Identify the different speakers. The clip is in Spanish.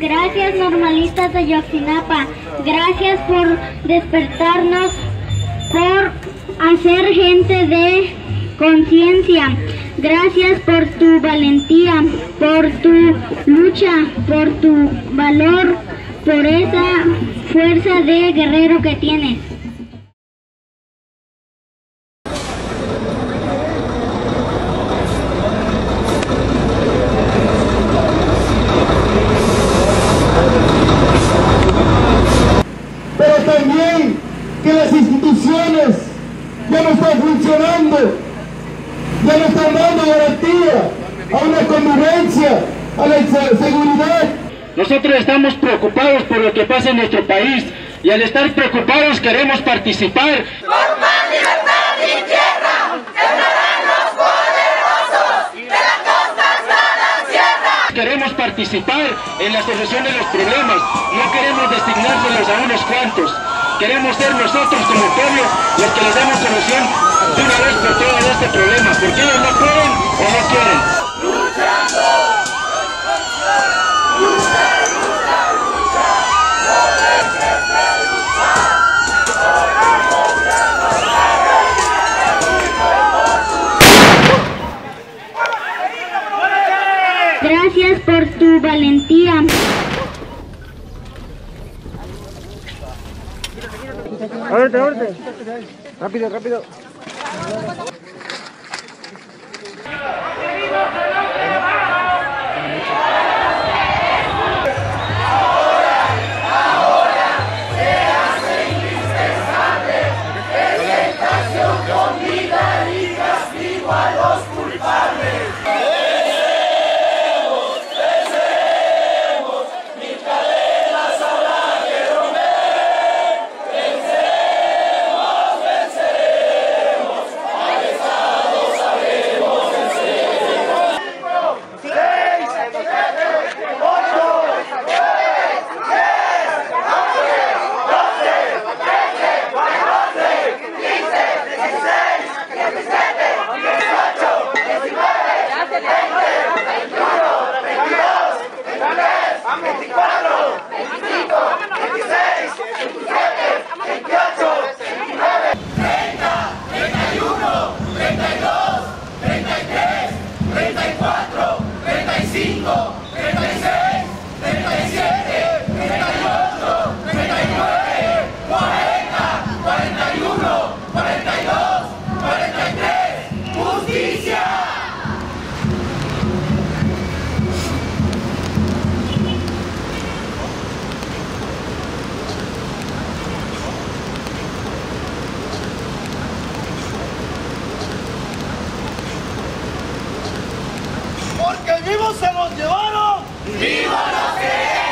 Speaker 1: Gracias normalistas de Yoxinapa. Gracias por despertarnos, por hacer gente de conciencia. Gracias por tu valentía, por tu lucha, por tu valor, por esa fuerza de guerrero que tienes.
Speaker 2: Que las instituciones ya no están funcionando, ya no están dando garantía a una convivencia, a la seguridad.
Speaker 3: Nosotros estamos preocupados por lo que pasa en nuestro país y al estar preocupados queremos participar.
Speaker 4: Por más libertad y tierra, entrarán los poderosos de la costa hasta la sierra.
Speaker 3: Queremos participar en la solución de los problemas, no queremos designárselos a unos cuantos. Queremos ser nosotros como pueblo los que les damos solución de una vez por todas este problema, porque ellos no pueden o no quieren.
Speaker 1: Gracias por tu valentía.
Speaker 5: Ábrete, ábrete. Rápido, rápido.
Speaker 4: Porque vivos se los llevaron.
Speaker 6: ¡Viva los que